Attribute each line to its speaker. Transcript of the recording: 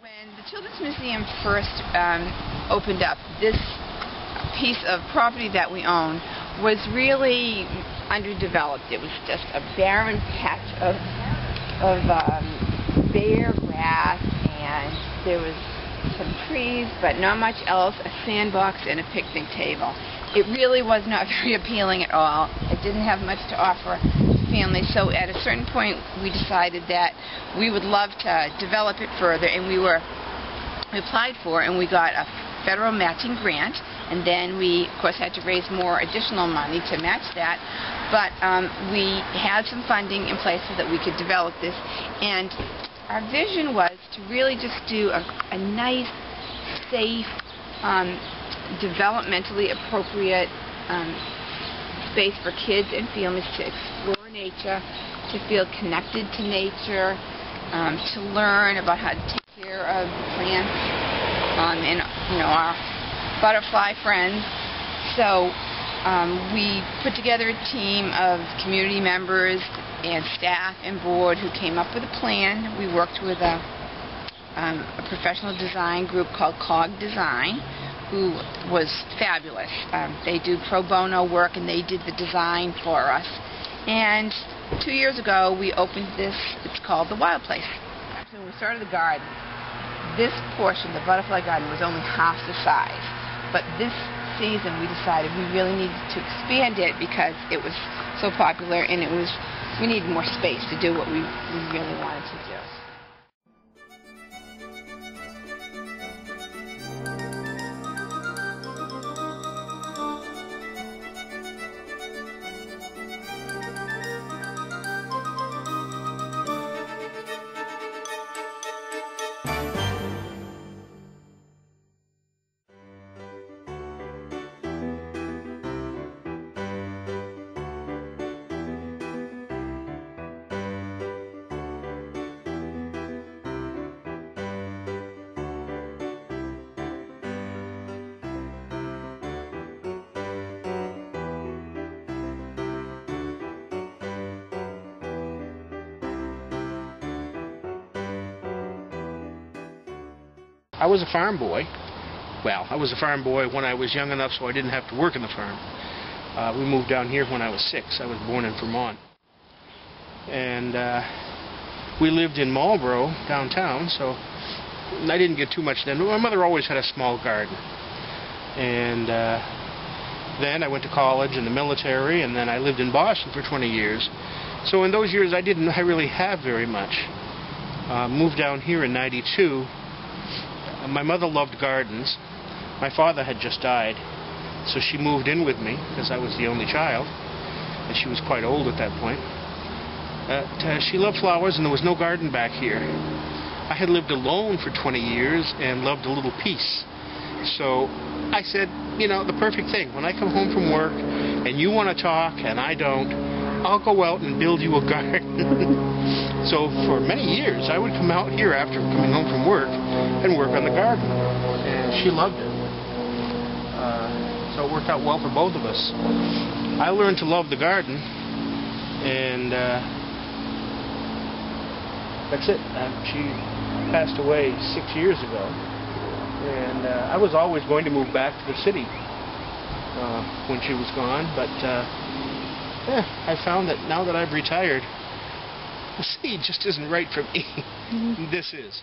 Speaker 1: When the Children's Museum first um, opened up, this piece of property that we own was really underdeveloped. It was just a barren patch of, of um, bare grass, and there was some trees, but not much else, a sandbox and a picnic table. It really was not very appealing at all. It didn't have much to offer to families, so at a certain point we decided that we would love to develop it further, and we were we applied for and we got a federal matching grant and then we of course had to raise more additional money to match that but um, we had some funding in place so that we could develop this and our vision was to really just do a, a nice safe um, developmentally appropriate um, space for kids and families to explore nature to feel connected to nature um, to learn about how to take care of plants um, and you know our butterfly friends. So um, we put together a team of community members and staff and board who came up with a plan. We worked with a, um, a professional design group called COG Design who was fabulous. Um, they do pro bono work and they did the design for us. And two years ago we opened this, it's called the Wild Place. When we started the garden, this portion, the butterfly garden, was only half the size. But this season we decided we really needed to expand it because it was so popular and it was we needed more space to do what we, we really wanted to do.
Speaker 2: I was a farm boy. Well, I was a farm boy when I was young enough so I didn't have to work in the farm. Uh, we moved down here when I was six. I was born in Vermont. And uh, we lived in Marlborough, downtown, so I didn't get too much then. But my mother always had a small garden. And uh, then I went to college and the military, and then I lived in Boston for 20 years. So in those years, I didn't I really have very much. Uh, moved down here in 92 my mother loved gardens. My father had just died, so she moved in with me because I was the only child, and she was quite old at that point. Uh, she loved flowers, and there was no garden back here. I had lived alone for 20 years and loved a little peace. So I said, you know, the perfect thing. When I come home from work and you want to talk and I don't, I'll go out and build you a garden. So for many years, I would come out here after coming home from work and work on the garden. And she loved it. Uh, so it worked out well for both of us. I learned to love the garden, and uh, that's it. Uh, she passed away six years ago, and uh, I was always going to move back to the city uh, when she was gone, but uh, eh, I found that now that I've retired, the city just isn't right for me. This is.